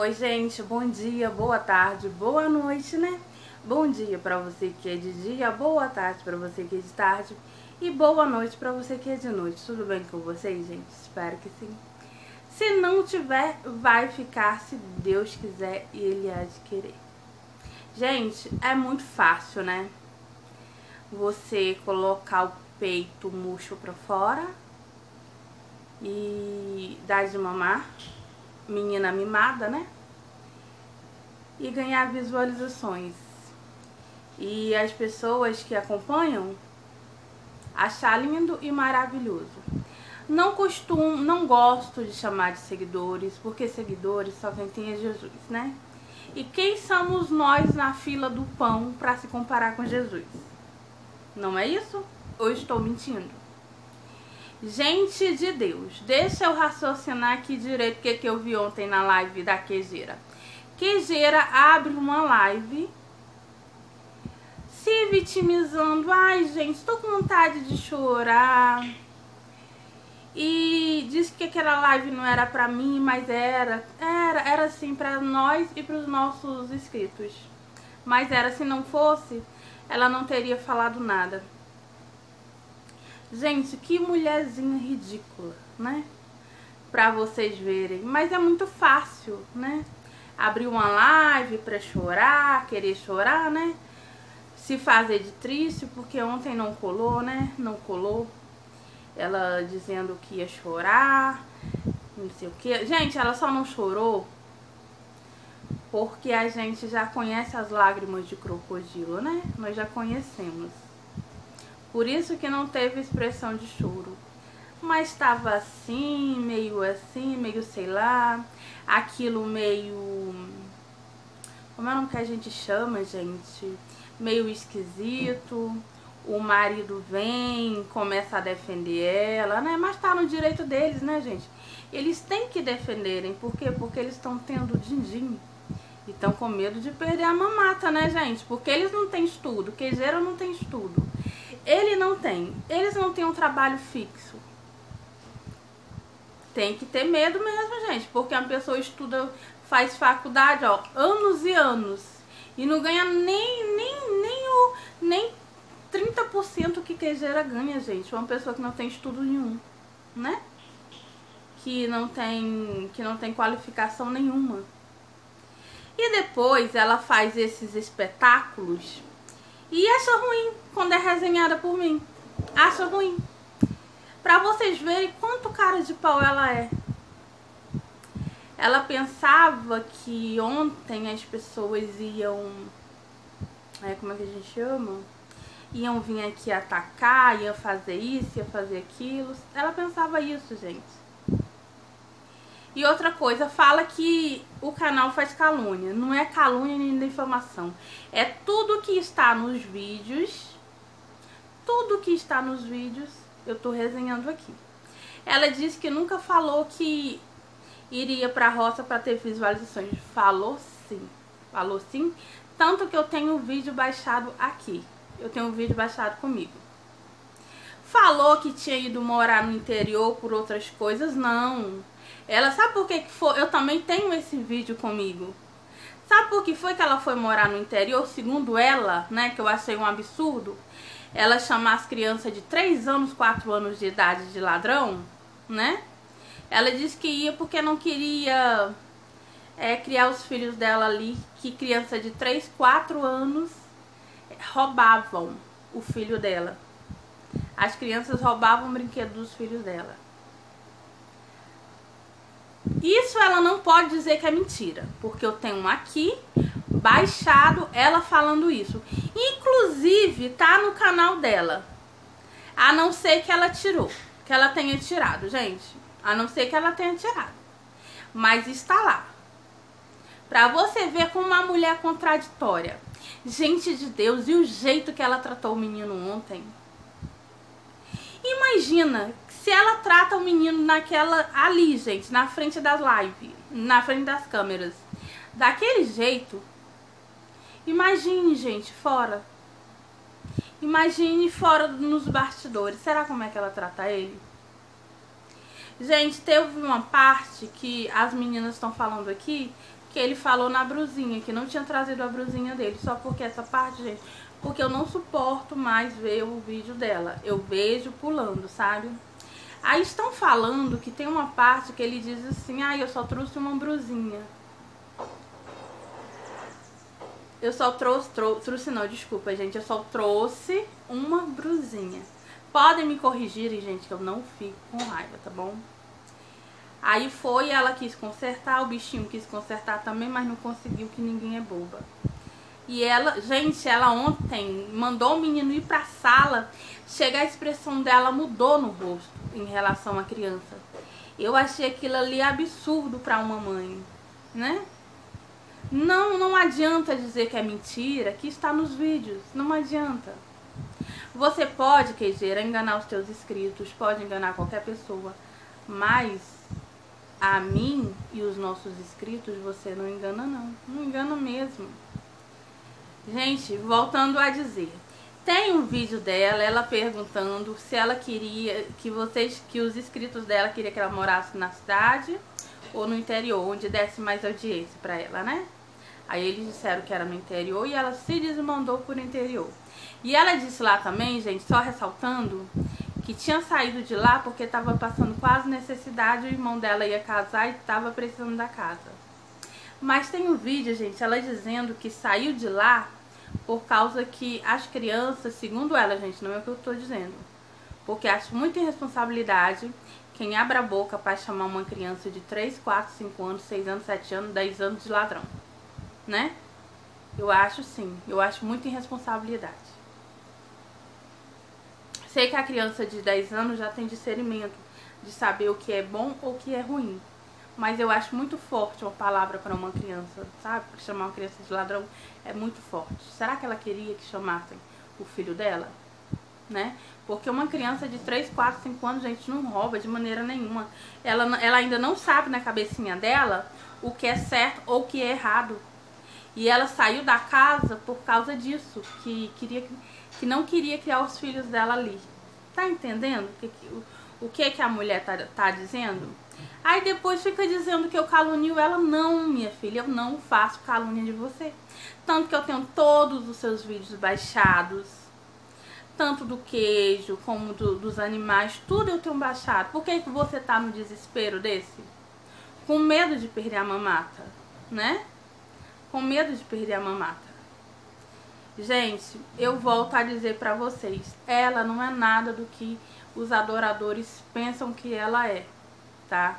Oi gente, bom dia, boa tarde, boa noite, né? Bom dia para você que é de dia, boa tarde para você que é de tarde e boa noite para você que é de noite. Tudo bem com vocês, gente? Espero que sim. Se não tiver, vai ficar se Deus quiser e Ele há de querer. Gente, é muito fácil, né? Você colocar o peito murcho para fora e dar de mamar menina mimada, né? E ganhar visualizações. E as pessoas que acompanham achar lindo e maravilhoso. Não costumo, não gosto de chamar de seguidores, porque seguidores só quem tem é Jesus, né? E quem somos nós na fila do pão para se comparar com Jesus? Não é isso? Ou estou mentindo? Gente de Deus, deixa eu raciocinar aqui direito o que, que eu vi ontem na live da Quejeira. Quejeira abre uma live se vitimizando. Ai, gente, estou com vontade de chorar. E disse que aquela live não era pra mim, mas era. Era, era assim pra nós e pros nossos inscritos. Mas era, se não fosse, ela não teria falado nada. Gente, que mulherzinha ridícula, né? Pra vocês verem. Mas é muito fácil, né? Abrir uma live pra chorar, querer chorar, né? Se fazer de triste, porque ontem não colou, né? Não colou. Ela dizendo que ia chorar, não sei o que. Gente, ela só não chorou porque a gente já conhece as lágrimas de crocodilo, né? Nós já conhecemos. Por isso que não teve expressão de choro. Mas estava assim, meio assim, meio sei lá, aquilo meio. Como é o nome que a gente chama, gente? Meio esquisito. O marido vem, começa a defender ela, né? Mas tá no direito deles, né, gente? Eles têm que defenderem. Por quê? Porque eles estão tendo din-din. E estão com medo de perder a mamata, né, gente? Porque eles não têm estudo. Queijeiro não tem estudo. Ele não tem. Eles não têm um trabalho fixo. Tem que ter medo mesmo, gente. Porque uma pessoa estuda, faz faculdade, ó, anos e anos. E não ganha nem, nem, nem o. Nem 30% que queijeira ganha, gente. Uma pessoa que não tem estudo nenhum, né? Que não tem, que não tem qualificação nenhuma. E depois ela faz esses espetáculos e acha ruim quando é resenhada por mim. Acha ruim. Pra vocês verem quanto cara de pau ela é. Ela pensava que ontem as pessoas iam. É, como é que a gente chama? Iam vir aqui atacar, iam fazer isso, iam fazer aquilo. Ela pensava isso, gente. E outra coisa, fala que o canal faz calúnia. Não é calúnia nem difamação. É tudo que está nos vídeos. Tudo que está nos vídeos eu tô resenhando aqui. Ela disse que nunca falou que iria pra roça para ter visualizações. Falou sim. Falou sim. Tanto que eu tenho o vídeo baixado aqui. Eu tenho o vídeo baixado comigo. Falou que tinha ido morar no interior por outras coisas. Não. Ela sabe por que, que foi? Eu também tenho esse vídeo comigo. Sabe por que foi que ela foi morar no interior? Segundo ela, né, que eu achei um absurdo, ela chamar as crianças de 3 anos, 4 anos de idade de ladrão, né? Ela disse que ia porque não queria é, criar os filhos dela ali, que criança de 3, 4 anos roubavam o filho dela. As crianças roubavam o brinquedo dos filhos dela. Isso ela não pode dizer que é mentira, porque eu tenho aqui baixado ela falando isso. Inclusive tá no canal dela. A não ser que ela tirou, que ela tenha tirado, gente. A não ser que ela tenha tirado. Mas está lá. Pra você ver como uma mulher contraditória. Gente de Deus, e o jeito que ela tratou o menino ontem. Imagina se ela trata o menino naquela ali, gente, na frente das lives, na frente das câmeras, daquele jeito, imagine, gente, fora. Imagine fora nos bastidores. Será como é que ela trata ele? Gente, teve uma parte que as meninas estão falando aqui que ele falou na brusinha, que não tinha trazido a brusinha dele. Só porque essa parte, gente, porque eu não suporto mais ver o vídeo dela. Eu vejo pulando, sabe? Aí estão falando que tem uma parte que ele diz assim, ah, eu só trouxe uma brusinha. Eu só trouxe, trouxe, trouxe não, desculpa, gente, eu só trouxe uma brusinha. Podem me corrigirem, gente, que eu não fico com raiva, tá bom? Aí foi, ela quis consertar, o bichinho quis consertar também, mas não conseguiu, que ninguém é boba. E ela, gente, ela ontem mandou o menino ir pra sala, chega a expressão dela mudou no rosto em relação à criança. Eu achei aquilo ali absurdo para uma mãe, né? Não, não adianta dizer que é mentira, que está nos vídeos, não adianta. Você pode, queijeira, enganar os teus inscritos, pode enganar qualquer pessoa, mas a mim e os nossos inscritos você não engana não, não engana mesmo. Gente, voltando a dizer, tem um vídeo dela, ela perguntando se ela queria que vocês, que os inscritos dela queria que ela morasse na cidade ou no interior, onde desse mais audiência para ela, né? Aí eles disseram que era no interior e ela se desmandou por interior. E ela disse lá também, gente, só ressaltando, que tinha saído de lá porque estava passando quase necessidade, o irmão dela ia casar e estava precisando da casa. Mas tem um vídeo, gente, ela dizendo que saiu de lá por causa que as crianças, segundo ela, gente, não é o que eu estou dizendo, porque acho muita irresponsabilidade quem abre a boca para chamar uma criança de 3, 4, 5 anos, 6 anos, 7 anos, 10 anos de ladrão né? Eu acho sim, eu acho muita irresponsabilidade. Sei que a criança de 10 anos já tem discernimento de saber o que é bom ou o que é ruim. Mas eu acho muito forte uma palavra para uma criança, sabe? Chamar uma criança de ladrão é muito forte. Será que ela queria que chamassem o filho dela? Né? Porque uma criança de 3, 4, 5 anos, gente, não rouba de maneira nenhuma. Ela, ela ainda não sabe na cabecinha dela o que é certo ou o que é errado. E ela saiu da casa por causa disso, que queria que não queria criar os filhos dela ali. Tá entendendo o que, o que, que a mulher tá, tá dizendo? Aí depois fica dizendo que eu calunio ela. Não, minha filha, eu não faço calúnia de você. Tanto que eu tenho todos os seus vídeos baixados. Tanto do queijo como do, dos animais, tudo eu tenho baixado. Por que, que você tá no desespero desse? Com medo de perder a mamata, né? com medo de perder a mamata. Gente, eu volto a dizer para vocês, ela não é nada do que os adoradores pensam que ela é, tá?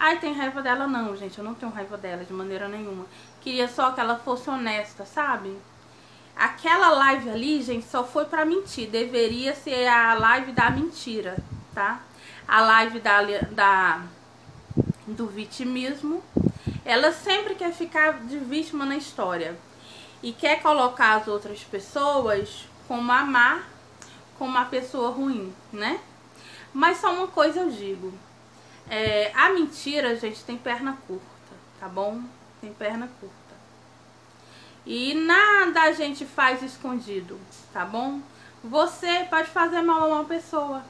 Ai, tem raiva dela? Não, gente, eu não tenho raiva dela de maneira nenhuma. Queria só que ela fosse honesta, sabe? Aquela live ali, gente, só foi pra mentir. Deveria ser a live da mentira, tá? A live da, da do vitimismo ela sempre quer ficar de vítima na história e quer colocar as outras pessoas como a má, como uma pessoa ruim, né? Mas só uma coisa eu digo: é, a mentira, gente, tem perna curta, tá bom? Tem perna curta. E nada a gente faz escondido, tá bom? Você pode fazer mal a uma pessoa,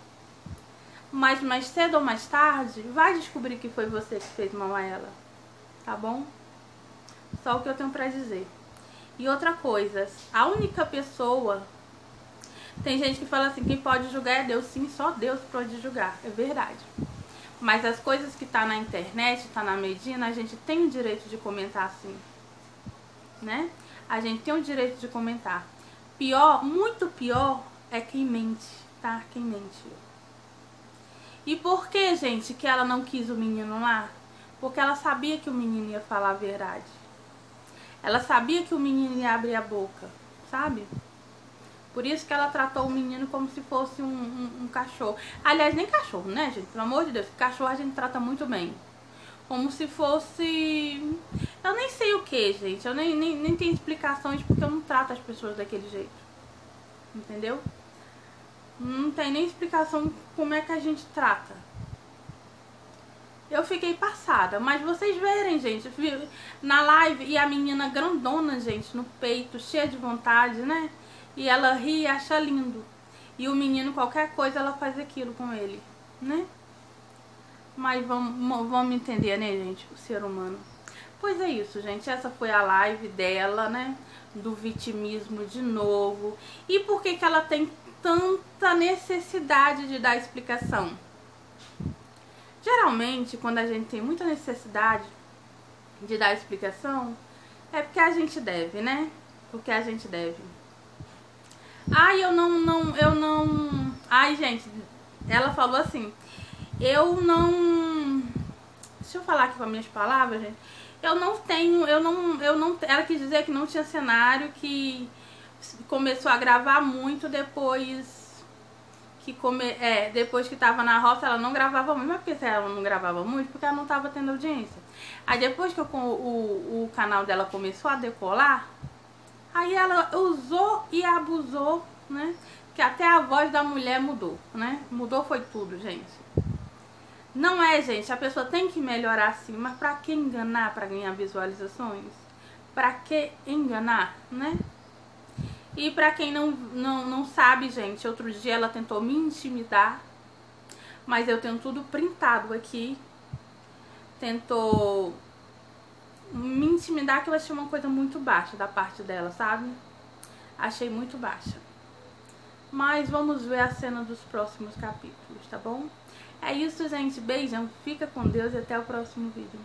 mas mais cedo ou mais tarde vai descobrir que foi você que fez mal a ela tá bom? Só o que eu tenho pra dizer. E outra coisa, a única pessoa. Tem gente que fala assim: quem pode julgar é Deus. Sim, só Deus pode julgar. É verdade. Mas as coisas que tá na internet, tá na Medina, a gente tem o direito de comentar assim. Né? A gente tem o direito de comentar. Pior, muito pior, é quem mente, tá? Quem mente. E por que, gente, que ela não quis o menino lá? porque ela sabia que o menino ia falar a verdade. Ela sabia que o menino ia abrir a boca, sabe? Por isso que ela tratou o menino como se fosse um, um, um, cachorro. Aliás, nem cachorro, né, gente? Pelo amor de Deus, cachorro a gente trata muito bem. Como se fosse. Eu nem sei o que, gente. Eu nem, nem, nem tenho explicações porque eu não trato as pessoas daquele jeito. Entendeu? Não tem nem explicação como é que a gente trata eu fiquei passada. Mas vocês verem, gente, na live e a menina grandona, gente, no peito, cheia de vontade, né? E ela ri e acha lindo. E o menino, qualquer coisa, ela faz aquilo com ele, né? Mas vamos, vamos entender, né, gente? O ser humano. Pois é isso, gente. Essa foi a live dela, né? Do vitimismo de novo. E por que, que ela tem tanta necessidade de dar explicação? Geralmente, quando a gente tem muita necessidade de dar explicação, é porque a gente deve, né? Porque a gente deve. Ai, eu não, não, eu não. Ai, gente, ela falou assim. Eu não. Deixa eu falar aqui com as minhas palavras, gente. Eu não tenho, eu não, eu não. Ela quis dizer que não tinha cenário, que começou a gravar muito depois que come, é, depois que tava na roça, ela não gravava muito. Mas por que ela não gravava muito? Porque ela não tava tendo audiência. Aí depois que o, o, o canal dela começou a decolar, aí ela usou e abusou, né? Que até a voz da mulher mudou, né? Mudou foi tudo, gente. Não é, gente, a pessoa tem que melhorar sim, mas pra que enganar para ganhar visualizações? Pra que enganar, né? E pra quem não, não, não sabe, gente, outro dia ela tentou me intimidar, mas eu tenho tudo printado aqui. Tentou me intimidar que eu achei uma coisa muito baixa da parte dela, sabe? Achei muito baixa. Mas vamos ver a cena dos próximos capítulos, tá bom? É isso, gente. Beijão. Fica com Deus e até o próximo vídeo.